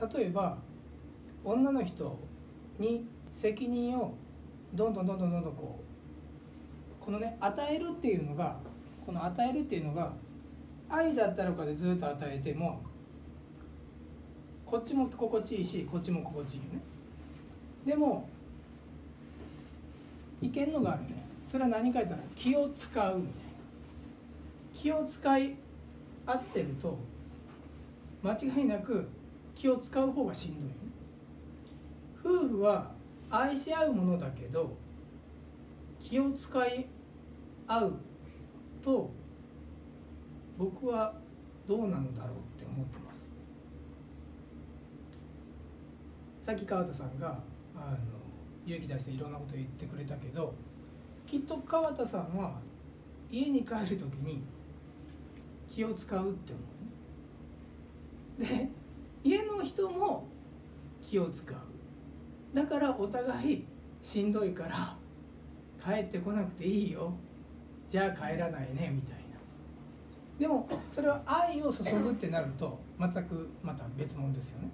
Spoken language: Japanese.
例えば女の人に責任をどんどんどんどんどんどんこうこのね与えるっていうのがこの与えるっていうのが愛だったらかでずっと与えてもこっちも心地いいしこっちも心地いいよね。でもいけんのがあるね。それは何か言ったら気を使うみたいな。気を使い合ってると間違いなく気を使う方がしんどい。夫婦は愛し合うものだけど気を使い合うと僕はどうなのだろうって思ってます。さっき川田さんがあの勇気出していろんなこと言ってくれたけどきっと川田さんは家に帰る時に気を使うって思う。で人も気を使う。だからお互いしんどいから帰ってこなくていいよ。じゃあ帰らないねみたいな。でもそれは愛を注ぐってなると全くまた別物ですよね。